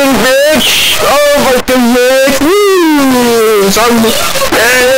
Oh fucking bitch! Woo! Zombie!